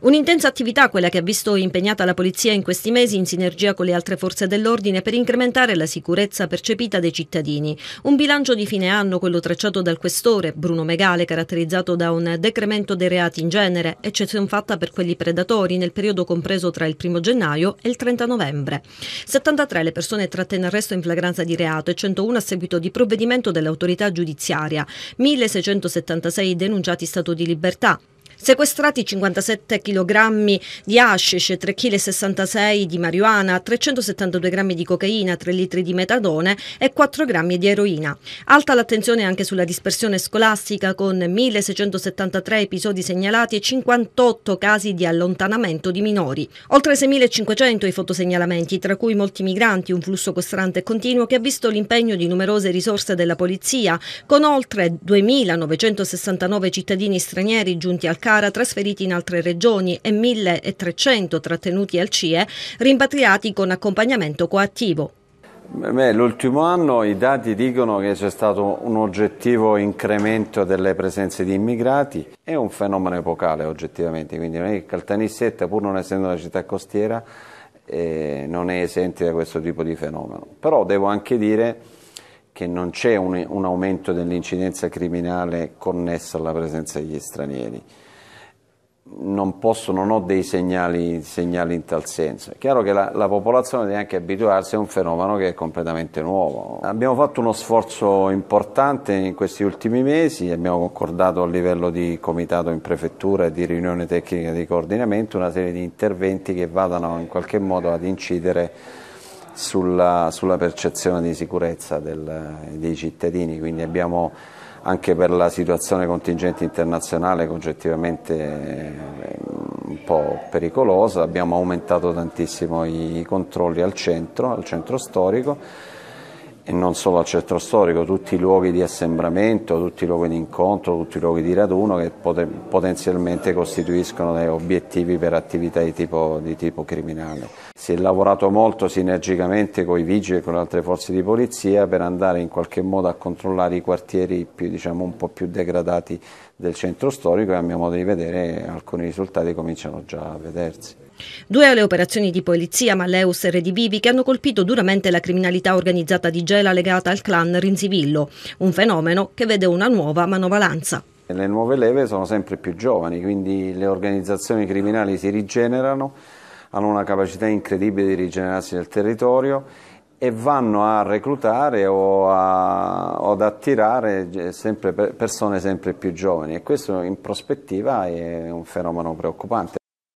Un'intensa attività quella che ha visto impegnata la polizia in questi mesi in sinergia con le altre forze dell'ordine per incrementare la sicurezza percepita dai cittadini. Un bilancio di fine anno, quello tracciato dal questore Bruno Megale, caratterizzato da un decremento dei reati in genere, eccezione fatta per quelli predatori nel periodo compreso tra il 1 gennaio e il 30 novembre. 73 le persone tratte in arresto in flagranza di reato e 101 a seguito di provvedimento dell'autorità giudiziaria, 1676 denunciati stato di libertà, Sequestrati 57 kg di hashish, 3,66 kg di marijuana, 372 g di cocaina, 3 litri di metadone e 4 g di eroina. Alta l'attenzione anche sulla dispersione scolastica con 1673 episodi segnalati e 58 casi di allontanamento di minori. Oltre 6.500 i fotosegnalamenti, tra cui molti migranti, un flusso costante e continuo che ha visto l'impegno di numerose risorse della polizia, con oltre 2.969 cittadini stranieri giunti al Cara trasferiti in altre regioni e 1.300 trattenuti al CIE rimpatriati con accompagnamento coattivo. l'ultimo anno i dati dicono che c'è stato un oggettivo incremento delle presenze di immigrati, è un fenomeno epocale oggettivamente, quindi non Caltanissetta pur non essendo una città costiera eh, non è esente da questo tipo di fenomeno. Però devo anche dire che non c'è un, un aumento dell'incidenza criminale connessa alla presenza degli stranieri non, posso, non ho dei segnali, segnali, in tal senso. È chiaro che la, la, popolazione deve anche abituarsi a un fenomeno che è completamente nuovo. Abbiamo fatto uno sforzo importante in questi ultimi mesi, abbiamo concordato a livello di comitato in prefettura e di riunione tecnica di coordinamento una serie di interventi che vadano in qualche modo ad incidere sulla, sulla percezione di sicurezza del, dei cittadini, quindi abbiamo anche per la situazione contingente internazionale oggettivamente è un po' pericolosa, abbiamo aumentato tantissimo i controlli al centro, al centro storico e non solo al centro storico, tutti i luoghi di assembramento, tutti i luoghi di incontro, tutti i luoghi di raduno che potenzialmente costituiscono dei obiettivi per attività di tipo, di tipo criminale. Si è lavorato molto sinergicamente con i vigili e con altre forze di polizia per andare in qualche modo a controllare i quartieri più, diciamo, un po' più degradati del centro storico e a mio modo di vedere alcuni risultati cominciano già a vedersi. Due le operazioni di polizia Malleus e Redivivi che hanno colpito duramente la criminalità organizzata di Gela legata al clan Rinzivillo, un fenomeno che vede una nuova manovalanza. Le nuove leve sono sempre più giovani, quindi le organizzazioni criminali si rigenerano, hanno una capacità incredibile di rigenerarsi nel territorio e vanno a reclutare o, a, o ad attirare sempre persone sempre più giovani e questo in prospettiva è un fenomeno preoccupante.